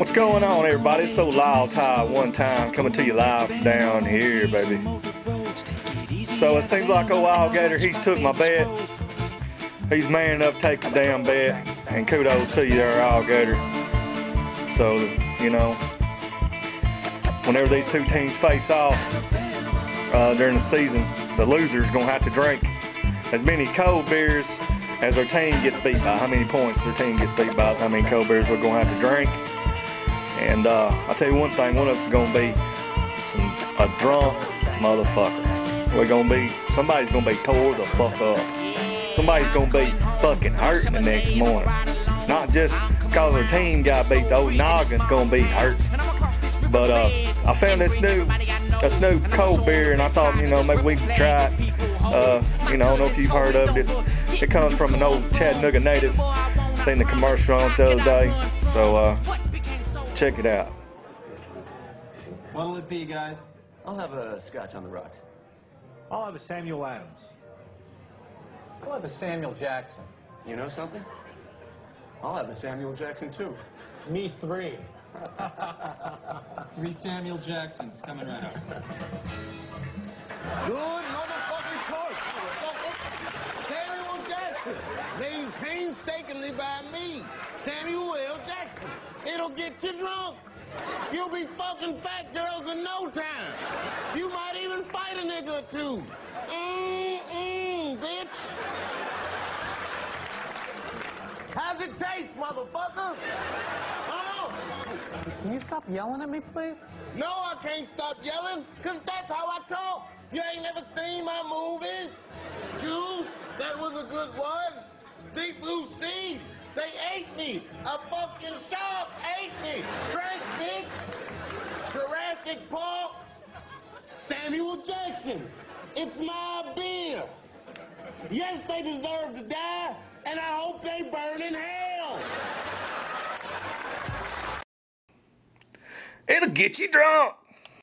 What's going on, everybody? It's so Lyles High one time coming to you live down here, baby. So it seems like old Alligator, he's took my bet. He's man enough to take the damn bet, and kudos to you there, Alligator. So, you know, whenever these two teams face off uh, during the season, the loser's gonna have to drink as many cold beers as their team gets beat by. How many points their team gets beat by is how many cold beers we're gonna have to drink. And uh, I'll tell you one thing, one of us is gonna be some a drunk motherfucker. We're gonna be somebody's gonna be tore the fuck up. Somebody's gonna be fucking hurt the next morning. Not just because their team got beat, the old noggin's gonna be hurt. But uh, I found this new this new cold beer and I thought, you know, maybe we could try it. Uh, you know, I don't know if you've heard of it. It's, it comes from an old Chattanooga native. Seen the commercial on it the other day. So uh, check it out. What'll it be, guys? I'll have a scotch on the rocks. I'll have a Samuel Adams. I'll have a Samuel Jackson. You know something? I'll have a Samuel Jackson too. Me three. Three Samuel Jacksons coming right up. Good motherfucking choice, motherfucker. Samuel Jackson, named painstakingly by me, Samuel L. Jackson. It'll get you drunk. You'll be fucking fat girls in no time. You might even fight a nigga or two. Mmm, bitch. How's it taste, motherfucker? Huh? Can you stop yelling at me, please? No, I can't stop yelling, because that's how I talk. You ain't never seen my movies. Juice, that was a good one. They ate me. A fucking shark ate me. Drink, bitch. Jurassic Park, Samuel Jackson. It's my beer. Yes, they deserve to die, and I hope they burn in hell. It'll get you drunk.